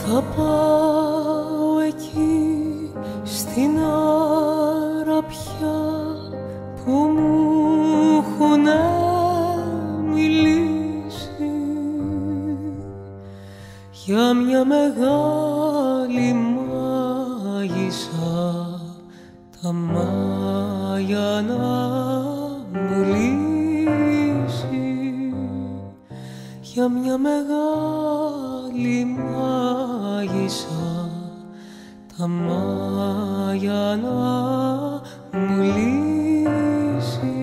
θα πάω εκεί στην αραπιά που μου έχουν μιλήσει. Για μια μεγάλη μάγισσα τα μάγια να για μια μεγάλη μάγισσα τα μάγια να μου λύσει.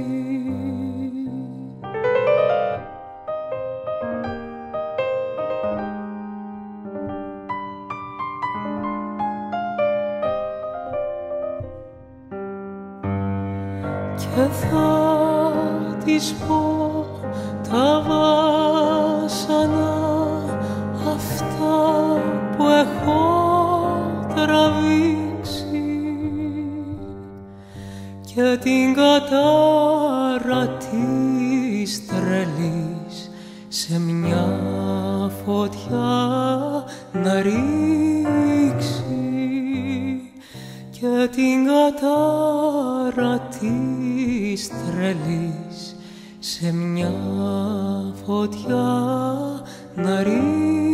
Και θα της πω τα και την κατάρα της τρελής σε μια φωτιά να ρίξει και την κατάρα της τρελής σε μια φωτιά να ρίξει